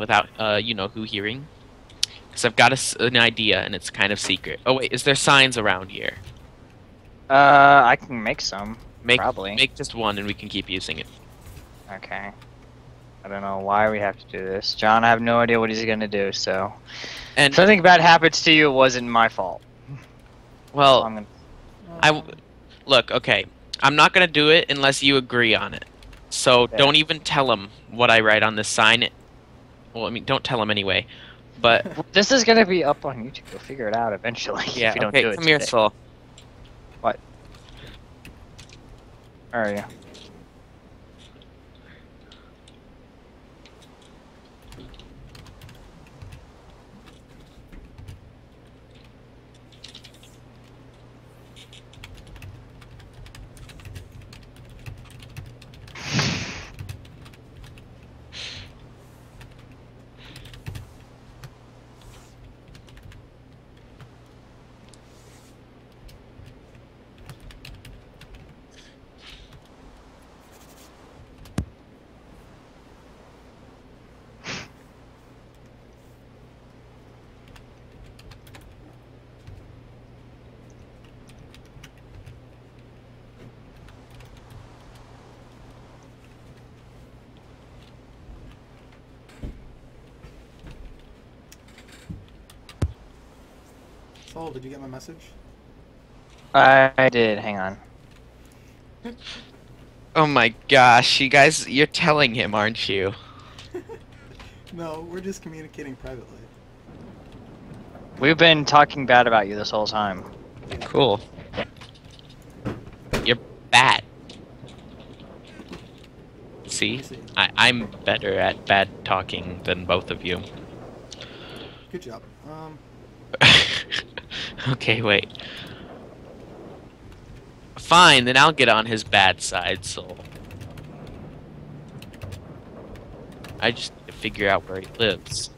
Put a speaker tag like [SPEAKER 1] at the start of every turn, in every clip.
[SPEAKER 1] without uh, you know who hearing? Because I've got a an idea and it's kind of secret. Oh wait, is there signs around here?
[SPEAKER 2] Uh, I can make some.
[SPEAKER 1] Make
[SPEAKER 2] Probably.
[SPEAKER 1] make just one and we can keep using it.
[SPEAKER 2] Okay. I don't know why we have to do this. John, I have no idea what he's gonna do, so.
[SPEAKER 1] And
[SPEAKER 2] If something bad happens to you, it wasn't my fault.
[SPEAKER 1] well,
[SPEAKER 2] I'm gonna...
[SPEAKER 1] I w- look okay. I'm not gonna do it unless you agree on it. So
[SPEAKER 2] Fair.
[SPEAKER 1] don't even tell him what I write on this sign. Well, I mean, don't tell him anyway. But
[SPEAKER 2] This is gonna be up on YouTube. You'll figure it out eventually.
[SPEAKER 1] yeah,
[SPEAKER 2] if you don't
[SPEAKER 1] okay,
[SPEAKER 2] do it
[SPEAKER 1] come here. Soul.
[SPEAKER 2] Where are you?
[SPEAKER 3] Soul, did you get my message?
[SPEAKER 2] I, I did. Hang on.
[SPEAKER 1] Oh my gosh, you guys, you're telling him, aren't you?
[SPEAKER 3] No, we're just communicating privately.
[SPEAKER 2] We've been talking bad about you this whole time.
[SPEAKER 1] Cool. You're bad. See,
[SPEAKER 3] Let see.
[SPEAKER 1] I, I'm better at bad talking than both of you.
[SPEAKER 3] Good job. Um,
[SPEAKER 1] okay, wait. Fine, then I'll get on his bad side, so. I just need to figure out where he lives.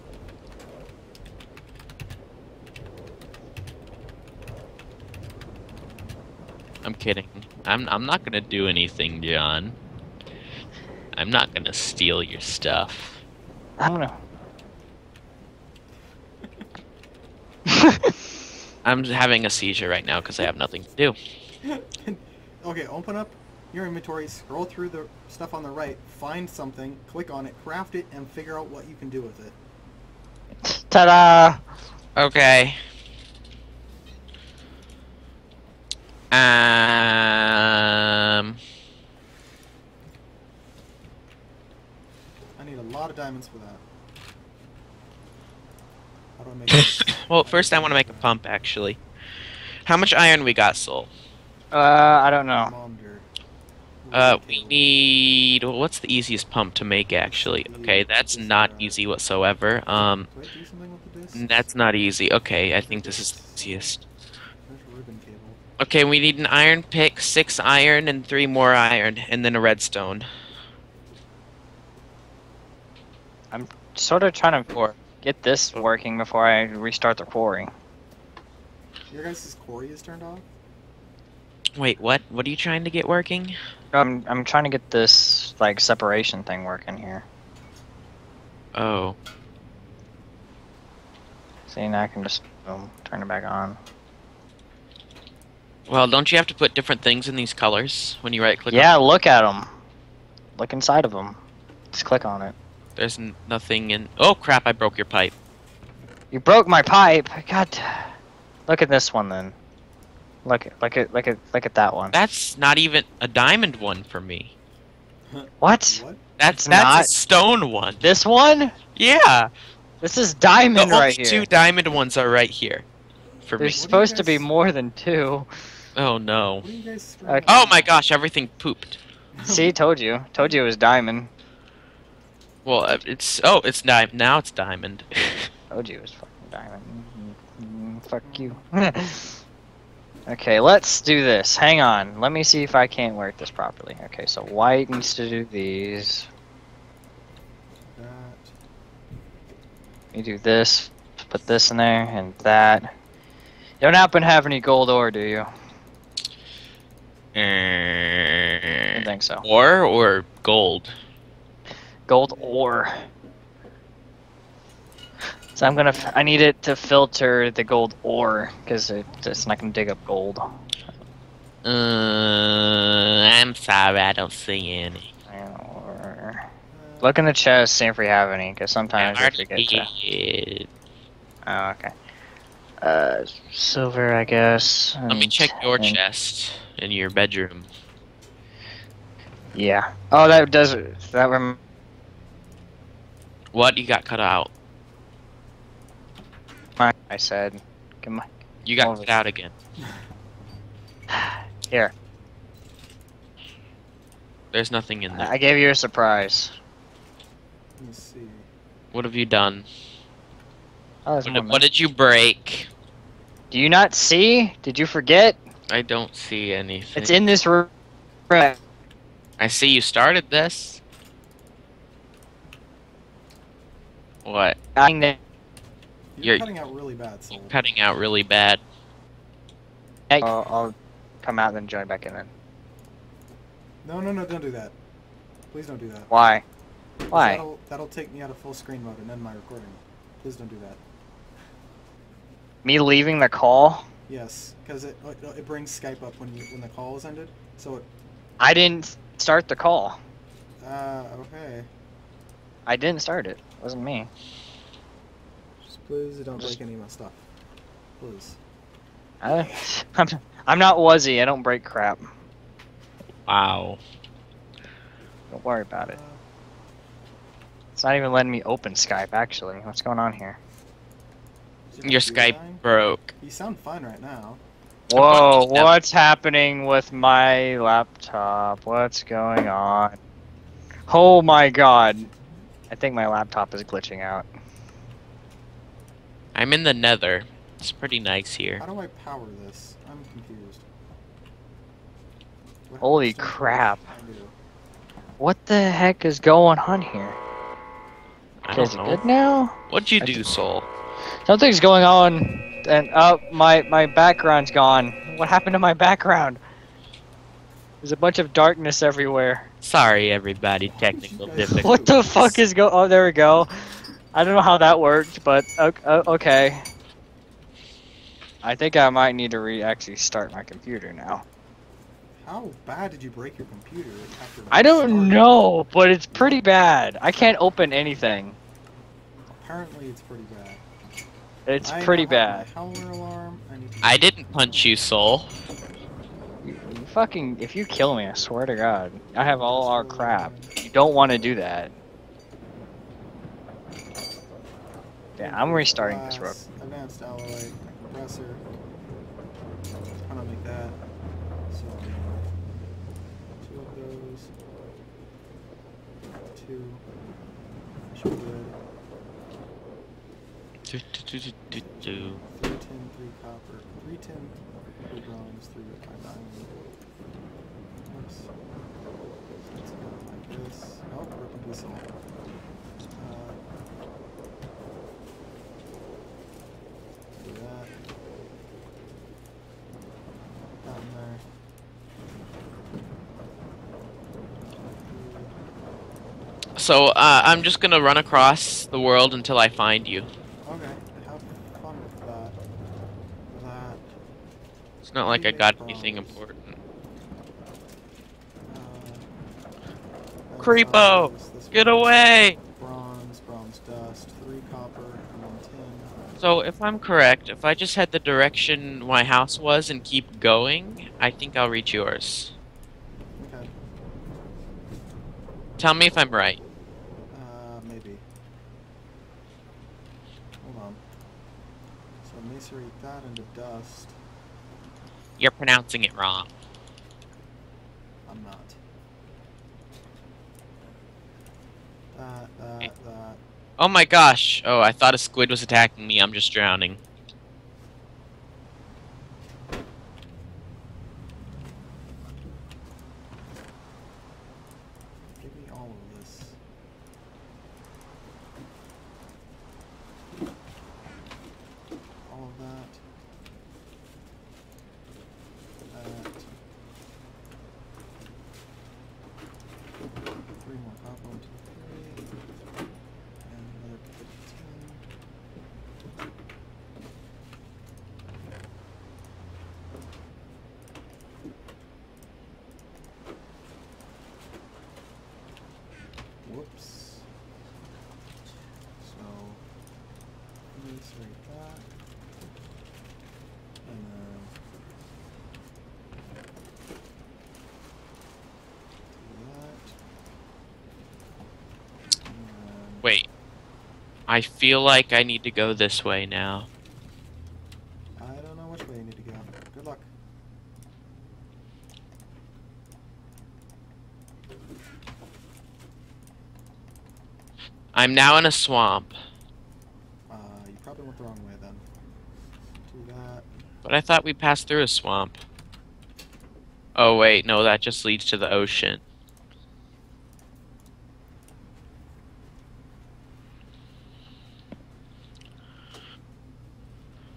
[SPEAKER 1] I'm kidding. I'm I'm not gonna do anything, John. I'm not gonna steal your stuff.
[SPEAKER 2] I don't know.
[SPEAKER 1] I'm having a seizure right now because I have nothing to do.
[SPEAKER 3] okay, open up your inventory, scroll through the stuff on the right, find something, click on it, craft it, and figure out what you can do with it.
[SPEAKER 2] Ta-da!
[SPEAKER 1] Okay. Um.
[SPEAKER 3] I need a lot of diamonds for that. How do I make this?
[SPEAKER 1] Well, first I want to make a pump. Actually, how much iron we got, Soul?
[SPEAKER 2] Uh, I don't know.
[SPEAKER 1] Uh, we need. Well, what's the easiest pump to make? Actually, okay, that's not easy whatsoever. Um,
[SPEAKER 3] Do I do something with this?
[SPEAKER 1] that's not easy. Okay, I think this is the easiest.
[SPEAKER 3] There's ribbon cable.
[SPEAKER 1] Okay, we need an iron pick, six iron, and three more iron, and then a redstone.
[SPEAKER 2] I'm sort of trying to get this working before I restart the quarry.
[SPEAKER 3] Your guys' quarry is turned off?
[SPEAKER 1] Wait, what? What are you trying to get working?
[SPEAKER 2] I'm I'm trying to get this like separation thing working here.
[SPEAKER 1] Oh,
[SPEAKER 2] See now I can just boom, turn it back on.
[SPEAKER 1] well, don't you have to put different things in these colors when you right click?
[SPEAKER 2] yeah, look at them. Look inside of them. Just click on it.
[SPEAKER 1] There's n- nothing in. Oh crap! I broke your pipe.
[SPEAKER 2] You broke my pipe. God. Look at this one then. Look at look at look at look at that one.
[SPEAKER 1] That's not even a diamond one for me.
[SPEAKER 2] What?
[SPEAKER 3] What?
[SPEAKER 1] That's
[SPEAKER 2] It's
[SPEAKER 1] that's
[SPEAKER 2] not-
[SPEAKER 1] a stone one.
[SPEAKER 2] This one?
[SPEAKER 1] Yeah,
[SPEAKER 2] This is diamond
[SPEAKER 1] only
[SPEAKER 2] right here.
[SPEAKER 1] two diamond ones are right here. For
[SPEAKER 2] There's
[SPEAKER 1] me.
[SPEAKER 2] supposed to be more than two.
[SPEAKER 1] Oh no.
[SPEAKER 3] What are you guys
[SPEAKER 2] Okay.
[SPEAKER 1] Oh my gosh! Everything pooped.
[SPEAKER 2] See, told you. Told you it was diamond.
[SPEAKER 1] Well, uh, it's oh, it's di- now it's diamond.
[SPEAKER 2] Told you it was fucking diamond. Mm, Fuck you. okay, let's do this. Hang on. Let me see if I can't work this properly. Okay, so white needs to do these.
[SPEAKER 3] That.
[SPEAKER 2] You do this. Put this in there and that. You don't happen to have any gold ore, do you? I think so.
[SPEAKER 1] Or or gold.
[SPEAKER 2] Gold ore. So I'm gonna. F- I need it to filter the gold ore because it, it's not gonna dig up gold.
[SPEAKER 1] Uh, I'm sorry, I don't see any.
[SPEAKER 2] Look in the chest, see if we have any, because sometimes we have to get to.
[SPEAKER 1] did.
[SPEAKER 2] Oh, okay. Uh, silver, I guess.
[SPEAKER 1] Let me check your
[SPEAKER 2] and-
[SPEAKER 1] chest in your bedroom.
[SPEAKER 2] Yeah. Oh, that does. That rem-
[SPEAKER 1] What you got cut out?
[SPEAKER 2] I said. Come on.
[SPEAKER 1] You got cut out again.
[SPEAKER 2] Here.
[SPEAKER 1] There's nothing in there.
[SPEAKER 2] I gave you a surprise.
[SPEAKER 3] Let me see.
[SPEAKER 1] What have you done?
[SPEAKER 2] Oh,
[SPEAKER 1] What, did- what did you break?
[SPEAKER 2] Do you not see? Did you forget?
[SPEAKER 1] I don't see anything.
[SPEAKER 2] It's in this room.
[SPEAKER 1] I see you started this. What?
[SPEAKER 2] I
[SPEAKER 3] You're,
[SPEAKER 1] You're-
[SPEAKER 3] cutting out really bad, Soul.
[SPEAKER 1] Cutting out really bad.
[SPEAKER 2] I'll, I'll come out and join back in then.
[SPEAKER 3] No, no, no, don't do that. Please don't do that.
[SPEAKER 2] Why?
[SPEAKER 3] 'Cause
[SPEAKER 2] Why?
[SPEAKER 3] That'll, that'll take me out of full screen mode and end my recording. Please don't do that.
[SPEAKER 2] Me leaving the call?
[SPEAKER 3] Yes, because it, it it brings Skype up when you when the call is ended. So it,
[SPEAKER 2] I didn't start the call.
[SPEAKER 3] uh, okay.
[SPEAKER 2] I didn't start it. It wasn't me.
[SPEAKER 3] Just please don't
[SPEAKER 2] Just-
[SPEAKER 3] break any of my stuff. Please.
[SPEAKER 2] I, I'm, I'm not Wuzzy. I don't break crap.
[SPEAKER 1] Wow.
[SPEAKER 2] Don't worry about it. It's not even letting me open Skype, actually. What's going on here?
[SPEAKER 1] Your Skype
[SPEAKER 3] dying?
[SPEAKER 1] broke.
[SPEAKER 3] You sound fine right now.
[SPEAKER 2] Whoa, what's happening with my laptop? What's going on? Oh my god. I think my laptop is glitching out.
[SPEAKER 1] I'm in the nether. It's pretty nice here.
[SPEAKER 3] How do I power this? I'm confused. What
[SPEAKER 2] Holy
[SPEAKER 3] happens to the
[SPEAKER 2] crap. What the heck is going on here?
[SPEAKER 1] I
[SPEAKER 2] is
[SPEAKER 1] don't
[SPEAKER 2] it
[SPEAKER 1] know.
[SPEAKER 2] good now?
[SPEAKER 1] What'd you
[SPEAKER 2] I
[SPEAKER 1] do,
[SPEAKER 2] did-
[SPEAKER 1] Soul?
[SPEAKER 2] Something's going on, and oh, my my background's gone. What happened to my background? There's a bunch of darkness everywhere.
[SPEAKER 1] Sorry, everybody. Technical
[SPEAKER 3] guys-
[SPEAKER 1] difficulties.
[SPEAKER 2] What the fuck is go? Oh, there we go. I don't know how that worked, but o- o- okay. I think I might need to re actually start my computer now.
[SPEAKER 3] How bad did you break your computer after?
[SPEAKER 2] I don't
[SPEAKER 3] starting?
[SPEAKER 2] know, but it's pretty bad. I can't open anything.
[SPEAKER 3] Apparently, it's pretty bad.
[SPEAKER 2] It's
[SPEAKER 3] I
[SPEAKER 2] pretty bad.
[SPEAKER 3] alarm. I need to.
[SPEAKER 1] I didn't punch you, Soul
[SPEAKER 2] fucking, if you kill me, I swear to God, I have all our crap. You don't want to do that. Yeah, I'm restarting Glass, this road.
[SPEAKER 3] Advanced alloy, compressor. I don't make that. So, two of those. Two. Should be good.
[SPEAKER 1] Two, two, two, two, two,
[SPEAKER 3] two. 310, three copper. 310 drawings through the like this. Oh,
[SPEAKER 1] So, uh, I'm just gonna run across the world until I find you. It's not like I got anything important.
[SPEAKER 3] Uh,
[SPEAKER 1] Creepo!
[SPEAKER 3] all this- this
[SPEAKER 1] Get away!
[SPEAKER 3] Bronze, bronze dust, three copper, and tin.
[SPEAKER 1] So, if I'm correct, if I just head the direction my house was and keep going, I think I'll reach yours.
[SPEAKER 3] Okay.
[SPEAKER 1] Tell me if I'm right.
[SPEAKER 3] Uh, maybe. Hold on. So macerate that into dust.
[SPEAKER 1] You're pronouncing it wrong.
[SPEAKER 3] I'm not. That.
[SPEAKER 1] Oh my gosh! Oh, I thought a squid was attacking me. I'm just drowning.
[SPEAKER 3] Give me all of this. All of that. That. Three more copper, one, two, three. And another fifteen. serrate that. And then do that. And then
[SPEAKER 1] Wait. I feel like I need to go this way now.
[SPEAKER 3] I don't know which way you need to go. Good luck.
[SPEAKER 1] I'm now in a swamp,
[SPEAKER 3] Uh, you probably went the wrong way then. Do that.
[SPEAKER 1] but I thought we passed through a swamp. Oh wait, no, that just leads to the ocean.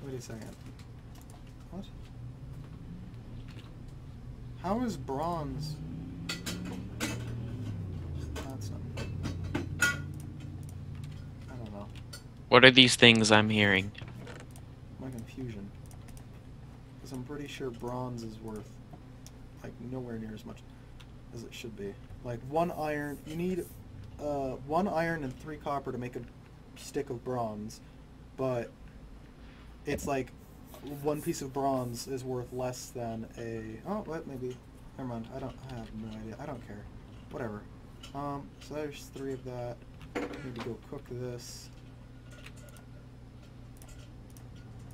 [SPEAKER 3] Wait a second. What? How is bronze? That's not. I don't know.
[SPEAKER 1] What are these things I'm hearing?
[SPEAKER 3] My confusion. Because I'm pretty sure bronze is worth, like, nowhere near as much as it should be. Like, one iron, you need, uh, one iron and three copper to make a stick of bronze, but it's like one piece of bronze is worth less than a, oh, what, maybe, never mind, I don't, I have no idea, I don't care. Whatever. Um, so there's three of that. Need to go cook this.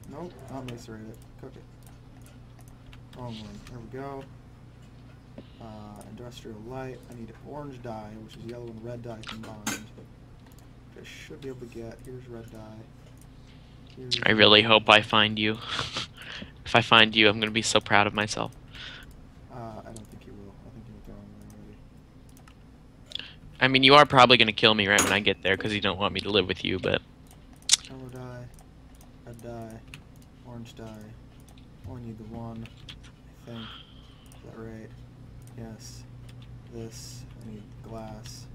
[SPEAKER 3] Nope, not macerate it. Cook it. Wrong one. There we go. Uh, industrial light. I need orange dye, which is yellow and red dye combined. Which I should be able to get. Here's red dye.
[SPEAKER 1] I really hope I find you. if I find you, I'm gonna be so proud of myself.
[SPEAKER 3] Uh, I don't think you will. I think you're wrong already.
[SPEAKER 1] I mean, you are probably gonna kill me right when I get there because you don't want me to live with you, but
[SPEAKER 3] Yellow dye, Red dye, Orange dye. Only the one. I think. Is that right? Yes. This. I need glass.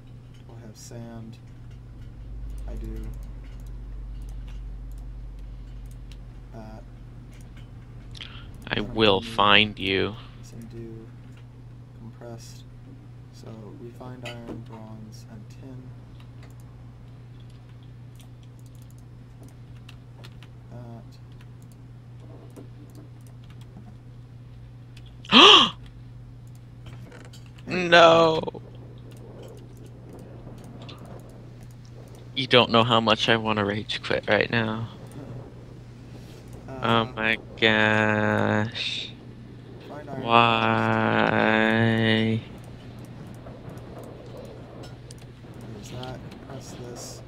[SPEAKER 3] Do I have sand? I do. That.
[SPEAKER 1] I will find you.
[SPEAKER 3] I do. Compressed. So refined iron, bronze, and tin. That.
[SPEAKER 1] no. You don't know how much I want to rage quit right now. Oh my gosh. Why?
[SPEAKER 3] There's that. Compress this.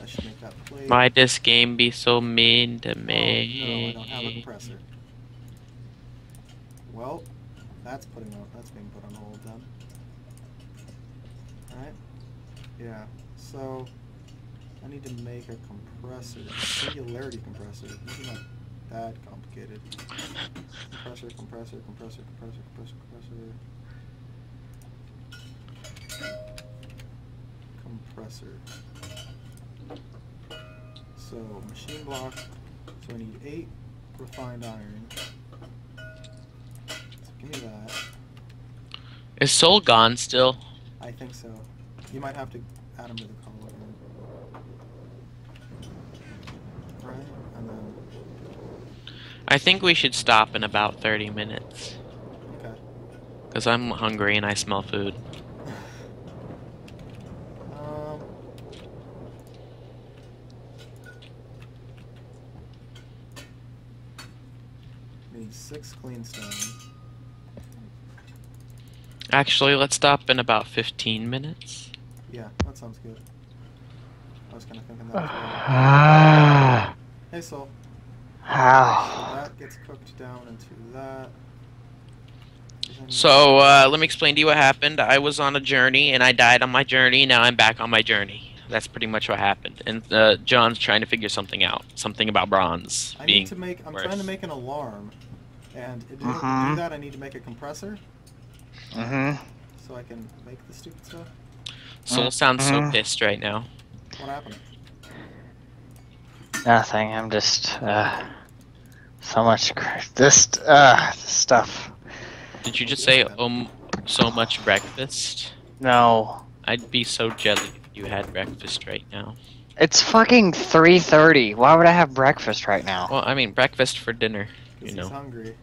[SPEAKER 3] That should make that plate.
[SPEAKER 1] Why this game be so mean to me?
[SPEAKER 3] Oh, no, I don't have a compressor. Well, that's putting on. That's being put on hold then. Alright. Yeah. So, I need to make a compressor. A singularity compressor. This is not that complicated. Compressor, compressor, compressor, compressor, compressor, compressor. Compressor. So, machine block. So I need eight refined iron. So give me that.
[SPEAKER 1] Is Soul gone still?
[SPEAKER 3] I think so. You might have to add him to the again. Right? And then,
[SPEAKER 1] I think we should stop in about 30 minutes.
[SPEAKER 3] okay.
[SPEAKER 1] Because I'm hungry and I smell food.
[SPEAKER 3] Um. we Need six clean stone.
[SPEAKER 1] Actually, let's stop in about 15 minutes.
[SPEAKER 3] Yeah, that sounds good. I was kind of thinking that as well.
[SPEAKER 2] Ah.
[SPEAKER 3] Hey, Soul. So
[SPEAKER 2] How?
[SPEAKER 3] that gets cooked down into that.
[SPEAKER 1] So, uh, let me explain to you what happened. I was on a journey and I died on my journey. Now I'm back on my journey. That's pretty much what happened. And uh, John's trying to figure something out. Something about bronze
[SPEAKER 3] I
[SPEAKER 1] being.
[SPEAKER 3] need to make. I'm
[SPEAKER 1] worse.
[SPEAKER 3] trying to make an alarm, and in order to do that, I need to make a compressor
[SPEAKER 2] Mm-hmm.
[SPEAKER 3] so I can make the stupid stuff.
[SPEAKER 1] Soul sounds so
[SPEAKER 2] Mhm.
[SPEAKER 1] pissed right now.
[SPEAKER 3] What happened?
[SPEAKER 2] Nothing. I'm just uh, so much cr- this uh this stuff.
[SPEAKER 1] Did you just say um so much breakfast?
[SPEAKER 2] No.
[SPEAKER 1] I'd be so jelly if you had breakfast right now.
[SPEAKER 2] It's fucking 3:30. Why would I have breakfast right now?
[SPEAKER 1] Well, I mean breakfast for dinner.
[SPEAKER 3] Because
[SPEAKER 1] You
[SPEAKER 3] he's
[SPEAKER 1] know.
[SPEAKER 3] hungry.